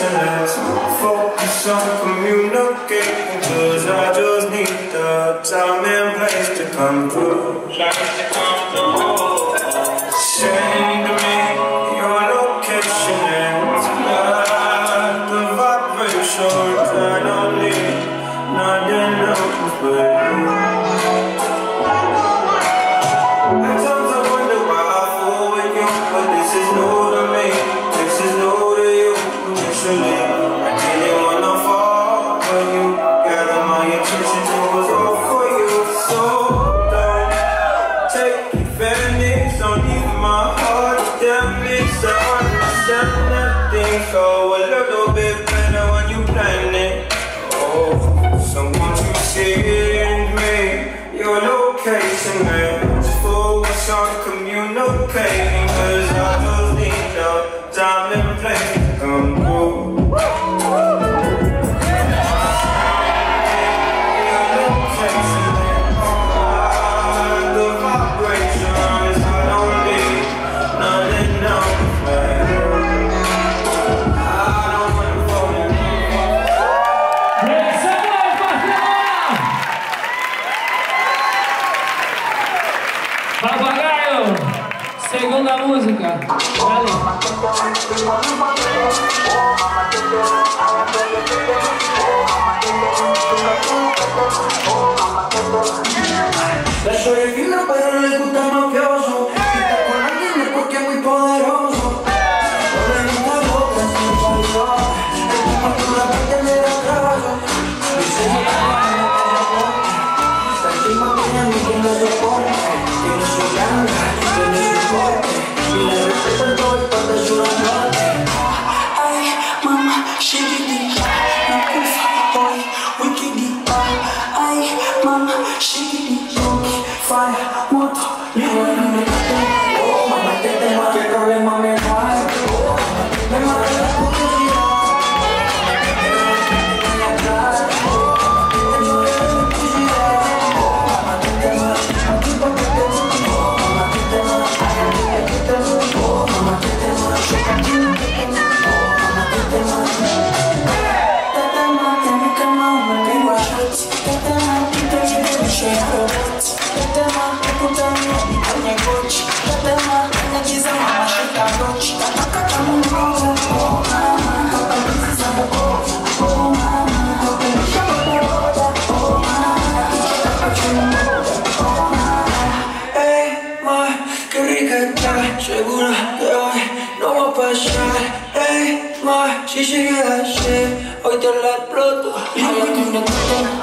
Let's focus on communicating Cause I just need the time and place to come through. Send me your location Let's the vibrations I don't need nothing else but you don't leave my heart damaged. I understand that things go a little bit better when you plan it. Oh, so won't you send me your location, man? Focus on communicating, cause I Segunda música. Oh, está, segura que hoy no va a pasar. Ey, ma, si sigue así, hoy te la exploto.